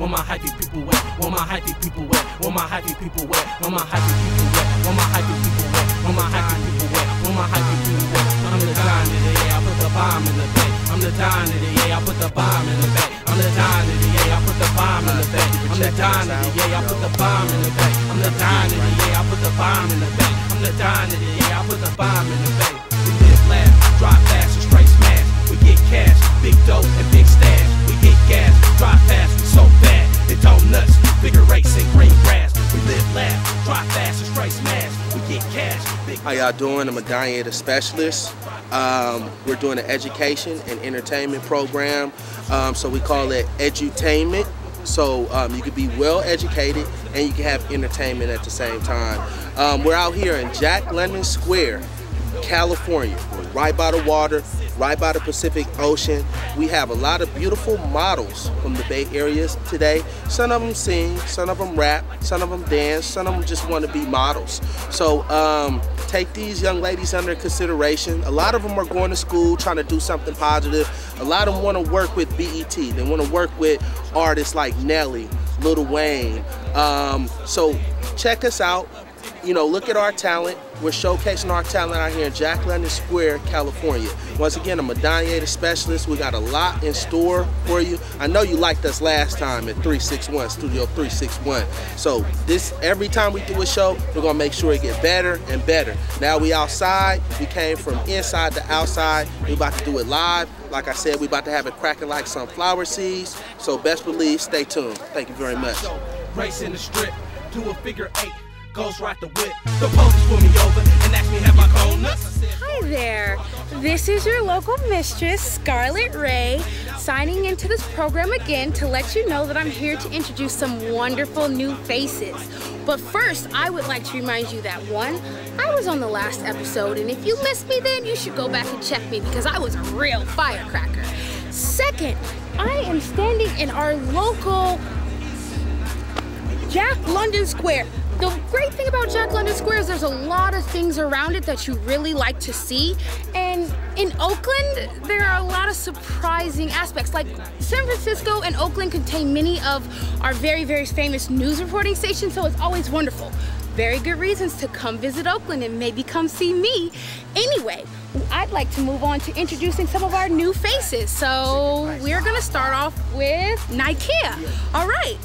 Where my hypey people at? Where my hypey people at? Where my hypey people at? Where my hypey people at? Where my hypey people at? Where my hypey people at? Where my hypey people at? I'm the Don of the yeah, I put the bomb in the bay. I'm the Don of the yeah, I put the bomb in the bay. I'm the Don of the yeah, I put the bomb in the bay. I'm the Don of the yeah, I put the bomb in the bay. I'm the Don of the yeah, I put the bomb in the bay. I'm the Don of the yeah, I put the bomb in the bay. We live fast, drop fast, and straight smash. We get cash, big dough and big stash. We get gas, drive fast, we so bad. And green grass. We live laugh, drive fast. We get cash, How y'all doing? I'm A'Dunyae specialist. Um, we're doing an education and entertainment program. Um, so we call it edutainment. So um, you can be well educated and you can have entertainment at the same time. Um, we're out here in Jack London Square, California. Right by the water, right by the Pacific Ocean. We have a lot of beautiful models from the Bay Areas today. Some of them sing, some of them rap, some of them dance, some of them just want to be models. So um, take these young ladies under consideration. A lot of them are going to school trying to do something positive. A lot of them want to work with BET. They want to work with artists like Nelly, Lil Wayne. Um, so check us out you know, look at our talent. We're showcasing our talent out here in Jack London Square, California. Once again, I'm A'Dunyae specialist. We got a lot in store for you. I know you liked us last time at 361, Studio 361. So this every time we do a show, we're gonna make sure it get better and better. Now we outside. We came from inside to outside. We about to do it live. Like I said, we about to have it cracking like sunflower seeds. So best believe, stay tuned. Thank you very much. Race in the strip to a figure eight. Ghost ride the whip. The police pull me over and ask me have my cone nuts. Hi there. This is your local mistress, Scarlett Ray, signing into this program again to let you know that I'm here to introduce some wonderful new faces. But first, I would like to remind you that one, I was on the last episode, and if you missed me then, you should go back and check me because I was a real firecracker. Second, I am standing in our local Jack London Square. The great thing about Jack London Square is there's a lot of things around it that you really like to see. And in Oakland, there are a lot of surprising aspects. Like San Francisco and Oakland contain many of our very, very famous news reporting stations, so it's always wonderful. Very good reasons to come visit Oakland and maybe come see me. Anyway, I'd like to move on to introducing some of our new faces. So we're gonna start off with Nikeya. All right,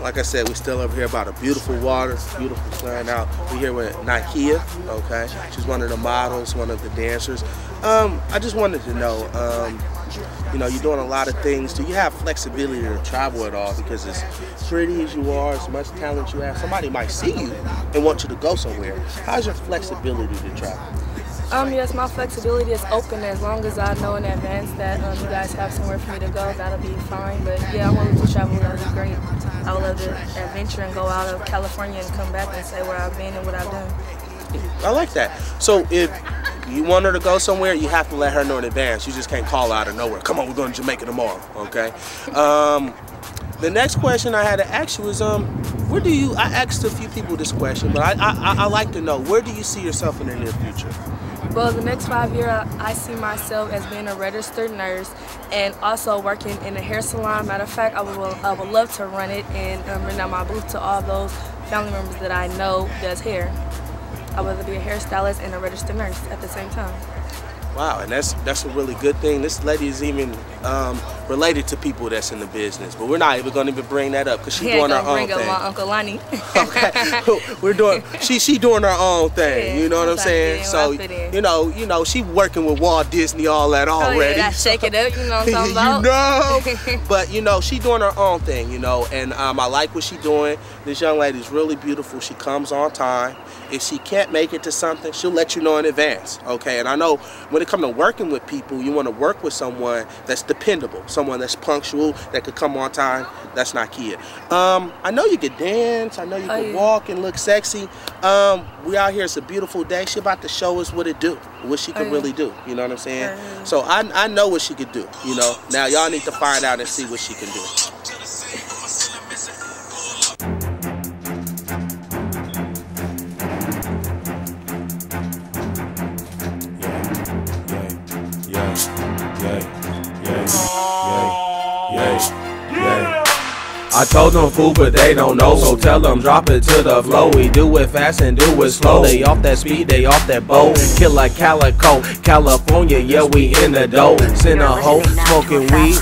Like I said, we're still over here about a beautiful water, beautiful sun out. We're here with Nikeya, okay? She's one of the models, one of the dancers. Um, I just wanted to know, um, you know, you're doing a lot of things. Do you have flexibility to travel at all? Because as pretty as you are, as much talent you have, somebody might see you and want you to go somewhere. How's your flexibility to travel? Um, yes, my flexibility is open as long as I know in advance that um, you guys have somewhere for me to go. That'll be fine. But yeah, I'm willing to travel. That'll be great. I would love to adventure and go out of California and come back and say where I've been and what I've done. I like that. So if you want her to go somewhere, you have to let her know in advance. You just can't call out of nowhere. Come on, we're going to Jamaica tomorrow, okay? Um, the next question I had to ask you is, um, where do you? I asked a few people this question, but I I, I like to know where do you see yourself in the near future? Well, the next five years, I see myself as being a registered nurse and also working in a hair salon. Matter of fact, I would, I would love to run it and um, bring out my booth to all those family members that I know does hair. I would be a hairstylist and a registered nurse at the same time. Wow, and that's that's a really good thing. This lady is even um, related to people that's in the business, but we're not even going to even bring that up because she's Yeah, doing her own bring up thing. my Uncle Lonnie. okay, we're doing. She she doing her own thing. Yeah, you know what I'm I'm trying to saying? So where I fit in. you know you know she working with Walt Disney all that Oh, already. yeah, that shake it up, you know what I'm talking about? you know, but you know she doing her own thing. You know, and um, I like what she doing. This young lady is really beautiful. She comes on time. If she can't make it to something, she'll let you know in advance. Okay, and I know when it comes to working with people, you want to work with someone that's dependable, someone that's punctual, that could come on time. That's not Kia. Um, I know you could dance. I know you Oh, could yeah. walk and look sexy. Um, we out here. It's a beautiful day. She about to show us what it do, what she Oh, could yeah. really do. You know what I'm saying? Yeah. So I, I know what she could do. You know. Now y'all need to find out and see what she can do. I told them fool, but they don't know. So tell them drop it to the flow. We do it fast and do it slow. They off that speed, they off that bow. Killer Calico, California, yeah, we in the dough. Send a hoe, smoking weed,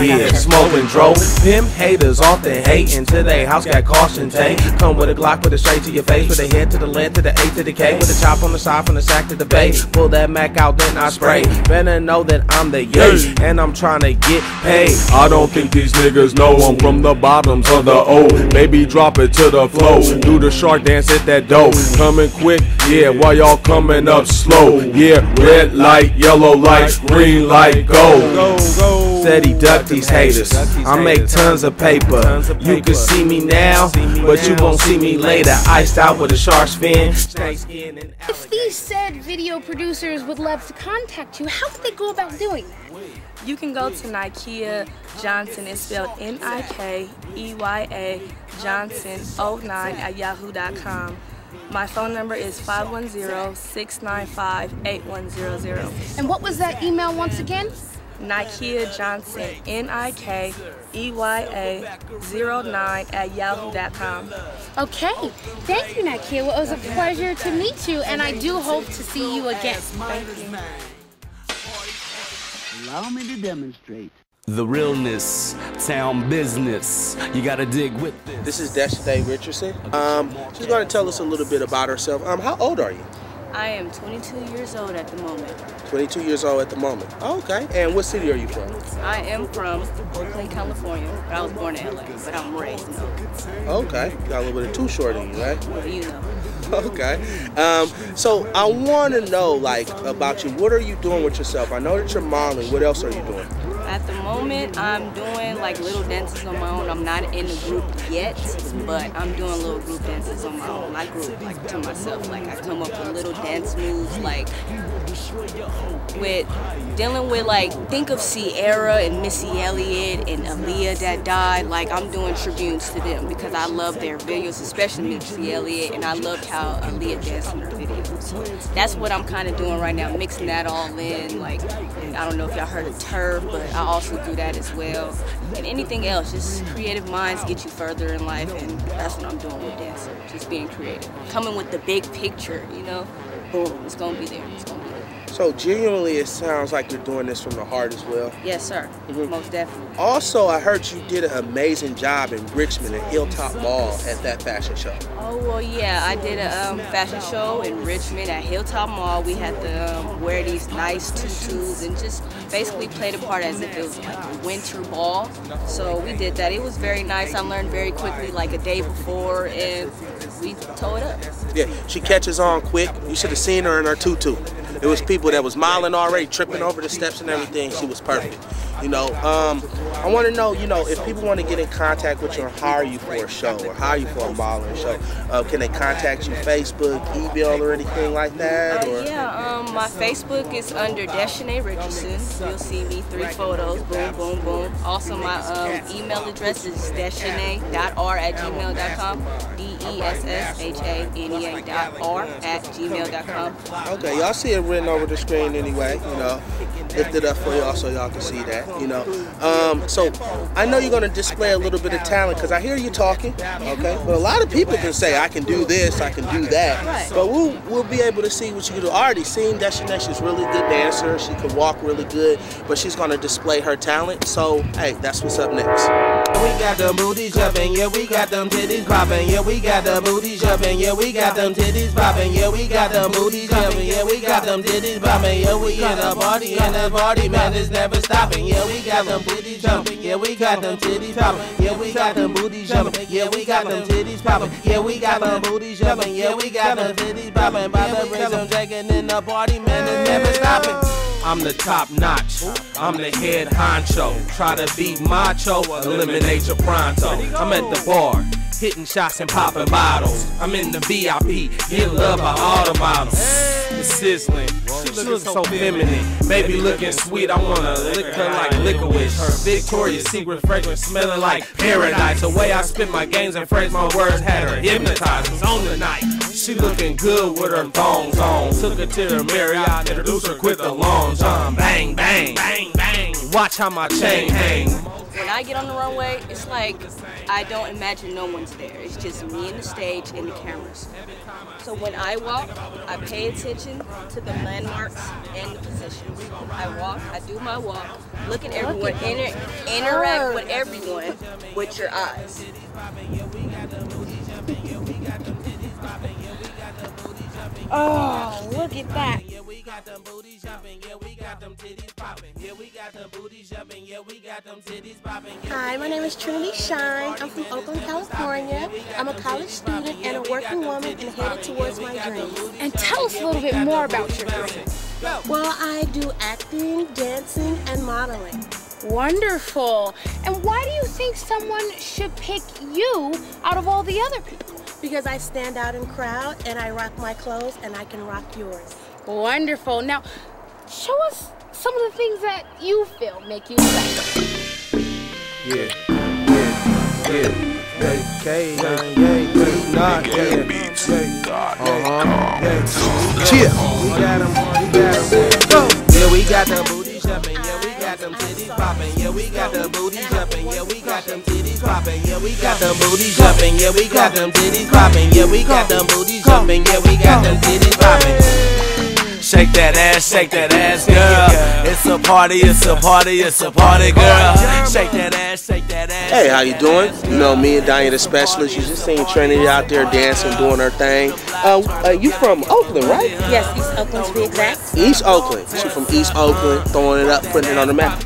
yeah, smoking dro. Pimp haters often hate until they house got caution tape. Come with a Glock, with a straight to your face, with a head to the left, to the A to the K, with a chop on the side from the sack to the bay. Pull that Mac out, then I spray. Better know that I'm the yay, and I'm trying to get paid. I don't think these niggas know I'm from the bottoms of the O. Baby, drop it to the flow. Do the shark dance at that dough. Coming quick, yeah, while y'all coming up slow. Yeah, red light, yellow light, green light, go. Go, go. Steady duck these haters. I make tons of paper. You can see me now, but you won't see me later. Iced out with a shark's fin. Snake skin and If these said video producers would love to contact you, how would they go about doing that? You can go to Nikeya Johnson. It's spelled N-I-K-E-Y-A Johnson 09 at yahoo.com. My phone number is 510-695-8100. And what was that email once again? Nikeya Johnson, N-I-K-E-Y-A 09 at yahoo.com. Okay. Thank you, Nakia. Well, it was a pleasure to meet you, and I do hope to see you again. Thank you. Allow me to demonstrate. The realness, town business. You gotta dig with this. This is Destiny Richardson. Um, she's going to tell us a little bit about herself. Um, how old are you? I am 22 years old at the moment. 22 years old at the moment. Oh, okay. And what city are you from? I am from Oakland, California, I was born in LA, but I'm raised in Oakland. Okay. Got a little bit of Too Short in you, right? What do you know? Okay. Um, so I want to know, like, about you. What are you doing with yourself? I know that you're modeling. What else are you doing? At the moment, I'm doing like little dances on my own. I'm not in the group yet, but I'm doing little group dances on my own. I group like to myself. Like I come up with little dance moves, like with dealing with like think of Ciara and Missy Elliott and Aaliyah that died. Like I'm doing tributes to them because I love their videos, especially Missy Elliott, and I loved how Aaliyah danced in her videos. So that's what I'm kind of doing right now, mixing that all in. Like I don't know if y'all heard of Turf, but I also do that as well. And anything else, just creative minds get you further in life, and that's what I'm doing with dancing, just being creative, coming with the big picture. You know, boom, it's gonna be there. It's gonna be there. So genuinely, it sounds like you're doing this from the heart as well. Yes, sir. Mhm. Most definitely. Also, I heard you did an amazing job in Richmond at Hilltop Mall at that fashion show. Oh well, yeah. I did a um, fashion show in Richmond at Hilltop Mall. We had to um, wear these nice tutus and just basically play the part as if it was like a winter ball. So we did that. It was very nice. I learned very quickly, like a day before, and we tore it up. Yeah, she catches on quick. You should have seen her in her tutu. It was people that was modeling already, tripping over the steps and everything. She was perfect. You know, um, I want to know, you know, if people want to get in contact with you or hire you for a show or hire you for a modeling show, uh, can they contact you Facebook, email, or anything like that? Uh, yeah, um, my Facebook is under Deshane Richardson. You'll see me three photos. Boom, boom, boom. Also, my um, email address is deshane.r at gmail.com. D E S S H A N E A dot R at gmail.com. Okay, y'all see it written over the screen anyway, you know. Lift it up for y'all so y'all can see that, you know. Um, so I know you're gonna display a little bit of talent because I hear you talking, okay? But a lot of people can say I can do this, I can do that. Right. But we'll we'll be able to see what you can do. I already seen Destiny, she's a really good dancer, she can walk really good, but she's gonna display her talent. So hey, that's what's up next. We got them booties jumping, yeah, we got them titties popping, yeah, we got them booties jumping, yeah, we got them titties popping, yeah, we got them booties jumping, yeah, we got them titties popping, yeah, we in a party, and the party, man, is never stopping, yeah, we got them booties jumping, yeah, we got them titties popping, yeah, we got them booties jumping, yeah, we got them titties popping, yeah, we got them booties jumping, yeah, we got them titties popping, by the rhythm shaking in the party, man, is never stopping. I'm the top notch. I'm the head honcho. Try to be macho, eliminate your pronto. I'm at the bar, hitting shots and popping bottles. I'm in the VIP, get love by all the models. The sizzling, she looks so feminine. Baby looking sweet, I wanna lick her like licorice. Her Victoria's Secret fragrance smelling like paradise. The way I spit my games and phrase my words had her hypnotized. It's on tonight. She looking good with her thongs on. Took her to the Marriott, introduced her with the long john. Bang, bang, bang, bang. Watch how my chain hang. When I get on the runway, it's like I don't imagine no one's there. It's just me and the stage and the cameras. So when I walk, I pay attention to the landmarks and the positions. I walk, I do my walk, look at everyone, inter interact with everyone with your eyes. Oh, look at that. Yeah, we got them booties jumping. Yeah, we got them titties popping. Yeah, we got them booties jumping. Yeah, we got them titties popping. Hi, my name is Trinity Shine. I'm from Oakland, California. I'm a college student and a working woman and headed towards my dreams. And tell us a little bit more about your dream. Well, I do acting, dancing, and modeling. Wonderful. And why do you think someone should pick you out of all the other people? Because I stand out in crowd and I rock my clothes and I can rock yours. Wonderful. Now, show us some of the things that you feel make you special. Yeah, yeah, yeah. Hey, K, nine, yeah, yeah, not, yeah, yeah, yeah. Cheer. We got 'em, we got 'em. Go. Yeah, we got them booties jumping. Yeah, we got them titties popping. Yeah, we got them booties jumping. Yeah, we got them titties popping. Yeah, we got them booties jumping. Yeah, we got them titties popping. Yeah, we got them booties jumping. Yeah, we got them titties popping. Shake that ass, shake that ass, girl. It's a party, it's a party, it's a party, girl. Shake that ass, shake that ass. Hey, how you doing? You know me and A'Dunyae the Specialist. You just seen Trinity out there dancing, doing her thing. Uh, uh, you from Oakland, right? Yes, East Oakland to be exact. East Oakland. She from East Oakland, throwing it up, putting it on the map.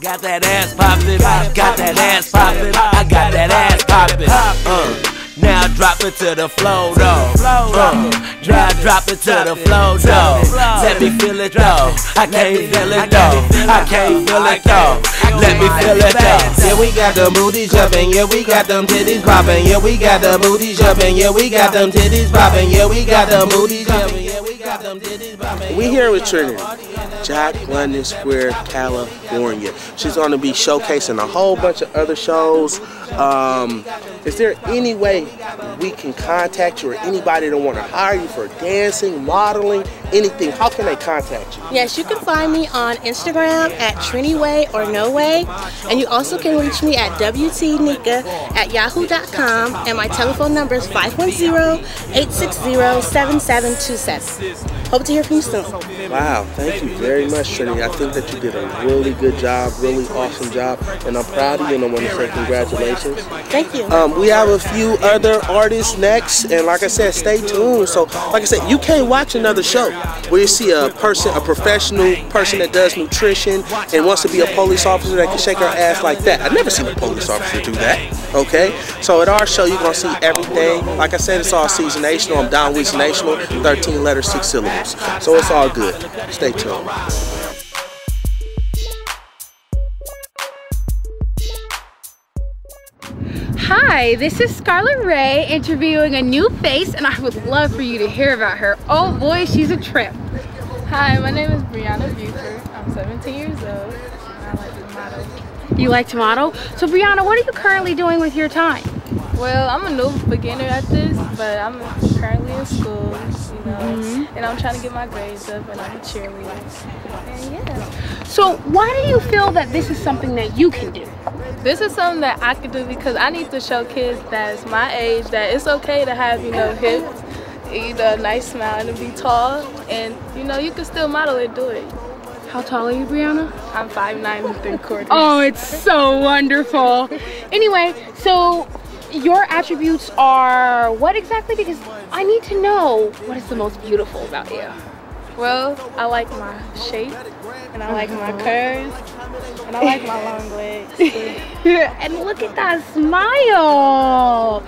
Got that ass poppin', got that ass poppin', I got that ass poppin'. Uh. Now drop it to the flow though. Uh, now drop it to the flow though. Let me feel it though. I can't feel it though. I can't feel it though. Let me feel it though. Yeah, we got them booties jumping. Yeah, we got them titties popping. Yeah, we got them booties jumping. Yeah, we got them titties popping. Yeah, we got them booties jumping. Yeah, we got them titties popping. We here with Trinity, Jack London Square, California. She's going to be showcasing a whole bunch of other shows. Um, is there any way we can contact you or anybody that want to hire you for dancing, modeling, anything? How can they contact you? Yes, you can find me on Instagram at Trinyway or No Way. And you also can reach me at WTNika at yahoo.com. And my telephone number is 510-860-7727. Hope to hear from you soon. Wow, thank you very much, Trinity. I think that you did a really good job, really awesome job, and I'm proud of you and I want to say congratulations. Thank you. Um, we have a few other artists next, and like I said, stay tuned. So, like I said, you can't watch another show where you see a person, a professional person that does nutrition and wants to be a police officer that can shake her ass like that. I've never seen a police officer do that. Okay, so at our show, you're gonna see everything. Like I said, it's all seasonational. I'm Don Weeks National, 13 letters, six syllables. So it's all good. Stay tuned. Hi, this is Scarlett Ray interviewing a new face, and I would love for you to hear about her. Oh boy, she's a trip. Hi, my name is Breanna Buford. I'm 17 years old. I like to model. You like to model? So, Breanna, what are you currently doing with your time? Well, I'm a new beginner at this, but I'm currently in school, you know, Mm-hmm. and I'm trying to get my grades up, and I'm a cheerleader. And yeah, So, why do you feel that this is something that you can do? This is something that I could do because I need to show kids that's my age that it's okay to have, you know, hips, you know, a nice smile, and to be tall, and you know, you can still model and do it. How tall are you, Breanna? I'm 5'9 and 3 quarters. Oh, it's so wonderful. Anyway, so your attributes are what exactly? Because I need to know what is the most beautiful about you. Well, I like my shape, and I like my curves, and I like my long legs. and look at that smile.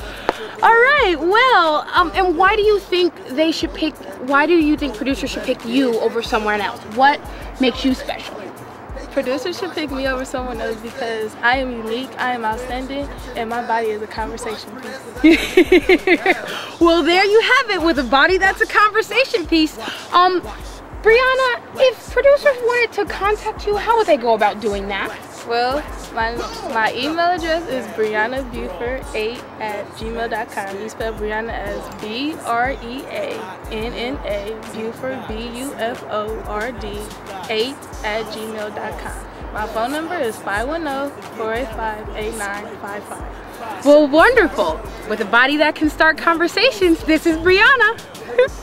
All right, well, um, and why do you think they should pick, why do you think producers should pick you over someone else? What makes you special? Producers should pick me over someone else because I am unique, I am outstanding, and my body is a conversation piece. well, there you have it with a body that's a conversation piece. Um, Breanna, if producers wanted to contact you, how would they go about doing that? Well, my my email address is breannabuford8 at gmail.com. You spell Breanna as B R E A N N A Buford B U F O R D 8 at gmail.com. My phone number is 510-485-8955. Well, wonderful. With a body that can start conversations, this is Breanna.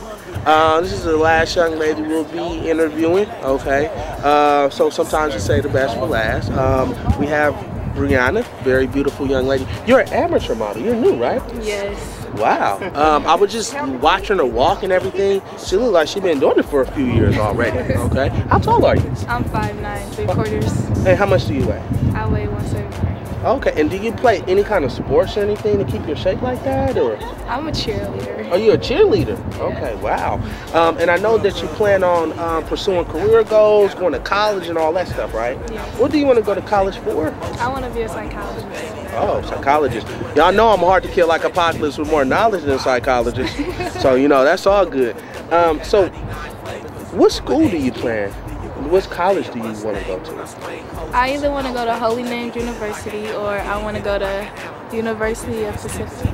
Uh, this is the last young lady we'll be interviewing. Okay. Uh, so sometimes we say the best for last. Um, we have Breanna, very beautiful young lady. You're an amateur model. You're new, right? Yes. Wow. Um, I was just watching her walk and everything. She looked like she's been doing it for a few years already. Okay. How tall are you? I'm 5'9", 3 quarters. Hey, how much do you weigh? I weigh 175. Okay. And do you play any kind of sports or anything to keep your shape like that, or? I'm a cheerleader. Are you a cheerleader? Okay, wow. Um, and I know that you plan on um, pursuing career goals, going to college, and all that stuff, right? Yeah. What do you want to go to college for? I want to be a psychologist. Oh, psychologist. Y'all know I'm hard to kill like apocalypse with more knowledge than psychologist. so you know that's all good. Um, so, what school do you plan? What college do you want to go to? I either want to go to Holy Names University or I want to go to University of Pacific.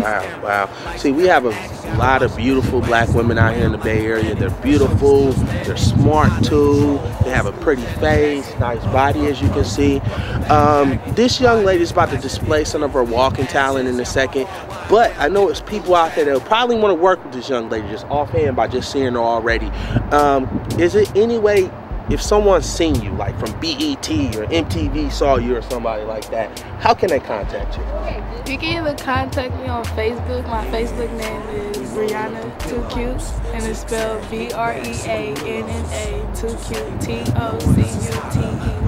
Wow, wow. See, we have a lot of beautiful black women out here in the Bay Area. They're beautiful, they're smart too, they have a pretty face, nice body as you can see. Um, this young lady is about to display some of her walking talent in a second, but I know it's people out there that probably want to work with this young lady just offhand by just seeing her already. Um, is it any way if someone's seen you, like from BET or MTV saw you or somebody like that, how can they contact you? You can either contact me on Facebook. My Facebook name is Breanna Too Cute, and it's spelled B R E A N N A Too Cute T O C U T E.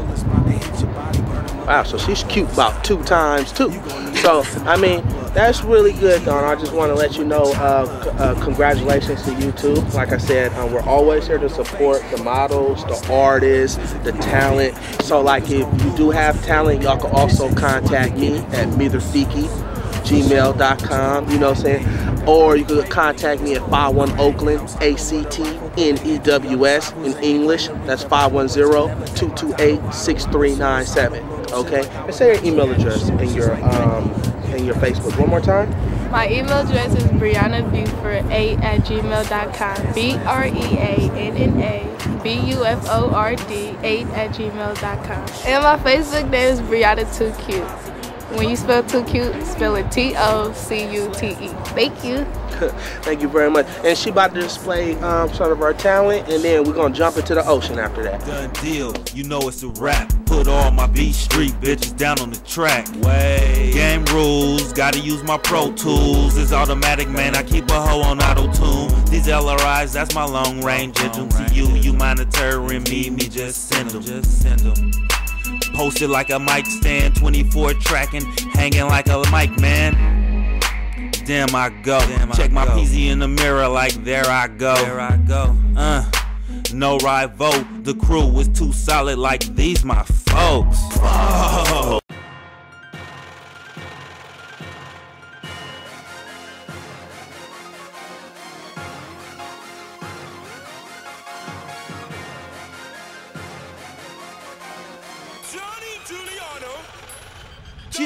Wow, so she's cute about two times too. So I mean, that's really good, Don. I just want to let you know, uh, uh, congratulations to you too. Like I said, uh, we're always here to support the models, the artists, the talent. So like, if you do have talent, y'all can also contact me at mitherfiki, gmail.com. You know what I'm saying? Or you could contact me at 51 Oakland, A C T N E W S in English. That's 510-228-6397. Okay? And say your email address and your um and your Facebook. One more time. My email address is Breanna Buford 8 at gmail.com. B R E A N N A B U F O R D 8 at gmail.com. And my Facebook name is Breanna Too Cute. When you spell too cute, spell it T O C U T E. Thank you. Thank you very much. And she about to display um, some of her talent, and then we're gonna jump into the ocean after that. Done deal, you know it's a rap. Put all my B Street bitches down on the track. Way. Game rules, gotta use my Pro Tools. It's automatic, man. I keep a hoe on auto tune. These LRIs, that's my long range engine. To you, you monitoring me, me just send them. Just send them. Posted like a mic stand, 24 tracking, hanging like a mic, man. Damn, I go. Check my PZ in the mirror, like there I go. There I go. Uh, no rival. The crew was too solid, like these my folks.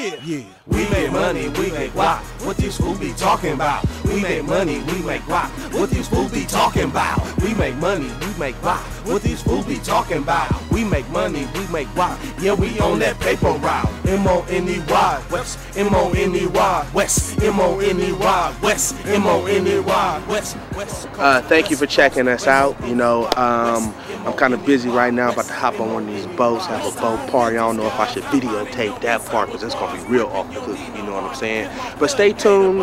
Yeah, yeah. We make money, we make rock. What these fools be talking about? We make money, we make rock. What these fools be talking about? We make money, we make rock. What these fools be talking about? We make money, we make rock. Yeah, we on that paper route. M O N E Y West, M O N E Y West, M O N E Y West, M O N E Y West, West. Uh, thank you for checking us out. You know, um, I'm kind of busy right now, about to hop on one of these boats, have a boat party. I don't know if I should videotape that part because it's gonna be real off the hook. You know what I'm saying? But stay tuned.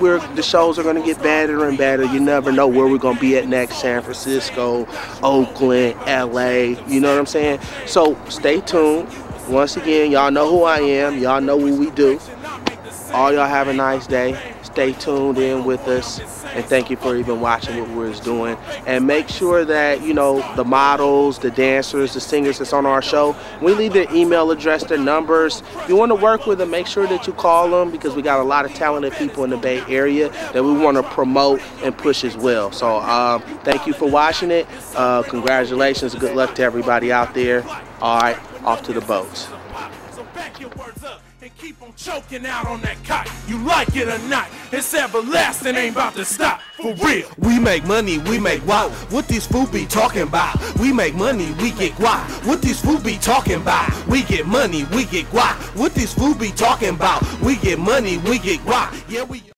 We're the shows are gonna get better and better. You never know where we're gonna be at next. San Francisco, Oakland, LA. You know what I'm saying? So stay tuned. Once again, y'all know who I am. Y'all know what we do. All y'all have a nice day. Stay tuned in with us. And thank you for even watching what we're doing. And make sure that, you know, the models, the dancers, the singers that's on our show, we leave their email address, their numbers. If you want to work with them, make sure that you call them because we got a lot of talented people in the Bay Area that we want to promote and push as well. So um, thank you for watching it. Uh, congratulations. Good luck to everybody out there. All right, off to the boats. Keep on choking out on that kite. You like it or not, it's everlasting, ain't about to stop. For real. We make money, we make wow. What these fool be talking about? We make money, we get guap. What these fool be talking about? We get money, we get guap. What these fool be talking about? We get money, we get guap. Yeah, we.